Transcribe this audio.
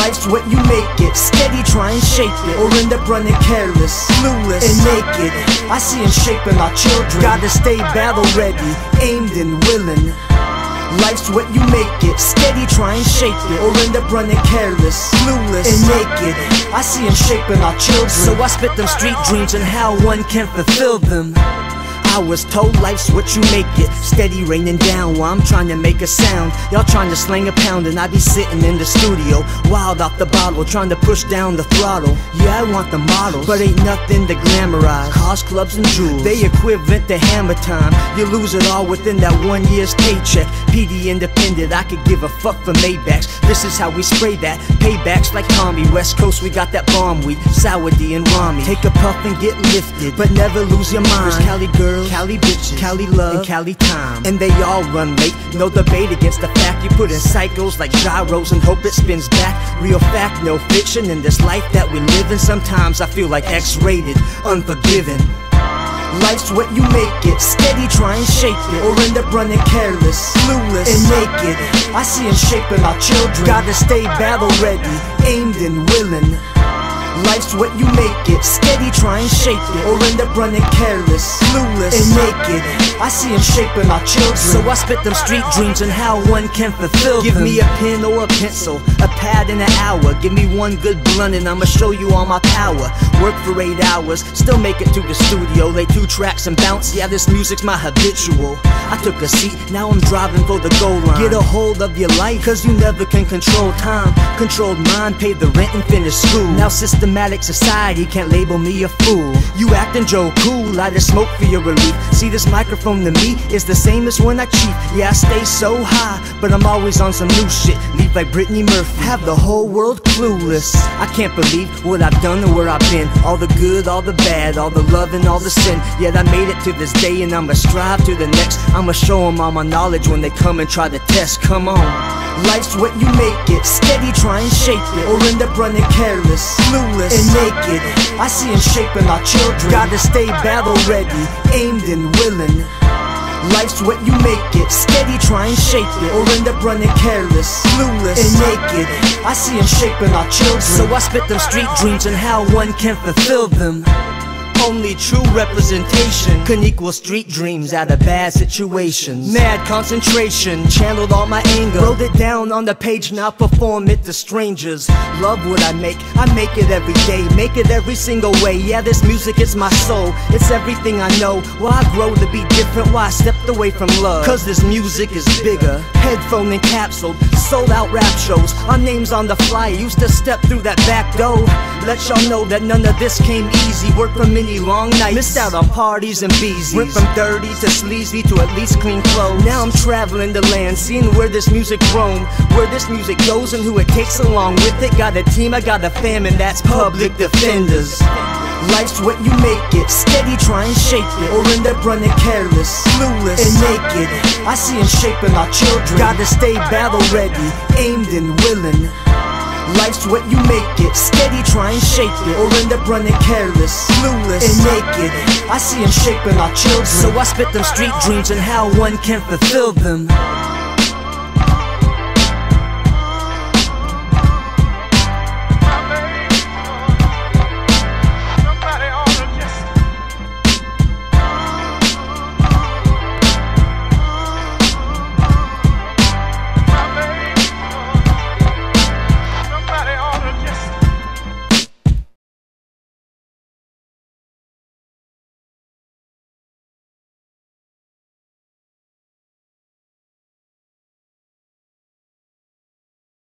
Life's what you make it. Steady, try and shape it. Or end up running careless, clueless, and naked. I see him shaping our children. Gotta stay battle ready, aimed and willing. Life's what you make it. Steady, try and shape it. Or end up running careless, clueless, and naked. I see him shaping our children. So I spit them street dreams and how one can fulfill them. I was told life's what you make it. Steady raining down while I'm trying to make a sound. Y'all trying to slang a pound, and I be sitting in the studio, wild off the bottle, trying to push down the throttle. Yeah, I want the models, but ain't nothing to glamorize. Cars, clubs, and jewels, they equivalent to hammer time. You lose it all within that one year's paycheck. PD independent, I could give a fuck for Maybachs. This is how we spray that. Paybacks like Tommy. West Coast, we got that bomb weed. Sour D and Rami. Take a puff and get lifted, but never lose your mind. Cali girls, Cali bitches, Cali love, and Cali time. And they all run late. No debate against the fact you put in cycles like gyros and hope it spins back. Real fact, no fiction in this life that we live in. Sometimes I feel like X-rated, unforgiven. Life's what you make it. Steady, try and shape it. Or end up running careless, clueless, and naked. I see him shaping our children. Gotta stay battle ready, aimed and willing. Life's what you make it. Steady, try it. Or end up running careless, clueless, and naked. I see him shaping our children. So I spit them street dreams and how one can fulfill Give them. me a pen or a pencil, a pad and an hour. Give me one good blunt and I'ma show you all my power. Work for eight hours, still make it to the studio. Lay two tracks and bounce. Yeah, this music's my habitual. I took a seat, now I'm driving for the goal line. Get a hold of your life, cause you never can control time. Controlled mind, pay the rent and finish school. Now systematic society can't label me a fool. You acting Joe cool, light a smoke for your relief. See this microphone to me is the same as when I cheat. Yeah, I stay so high, but I'm always on some new shit. Leave like Brittany Murphy, have the whole world clueless. I can't believe what I've done or where I've been. All the good, all the bad, all the love and all the sin. Yet I made it to this day and I'ma strive to the next. I'ma show them all my knowledge when they come and try to test. Come on. Life's what you make it. Steady, try and shape it. Or end up running careless, clueless, and naked. I see him shaping our children. Gotta stay battle ready, aimed and willing. Life's what you make it. Steady, try and shape it. Or end up running careless, clueless, and naked. I see him shaping our children. So I spit them street dreams and how one can fulfill them. Only true representation can equal street dreams out of bad situations. Mad concentration, channeled all my anger. Wrote it down on the page, now perform it to strangers. Love what I make, I make it every day, make it every single way. Yeah, this music is my soul, it's everything I know. Why I grow to be different, why I stepped away from love. Cause this music is bigger, headphone and capsule, sold out rap shows. Our names on the flyer, used to step through that back door. Let y'all know that none of this came easy. Work for many long nights, missed out on parties and bees. Went from dirty to sleazy to at least clean clothes. Now I'm traveling the land, seeing where this music roam, where this music goes and who it takes along with it. Got a team, I got a fam, and that's public defenders. Life's what you make it. Steady, try and shape it. Or end up running careless, clueless, and naked. I see him shaping our children. Gotta stay battle ready, aimed and willing. Life's what you make it. Steady, try and shape it. Or end up running careless, clueless, and naked. I see him shaping our children. So I spit them street dreams and how one can fulfill them.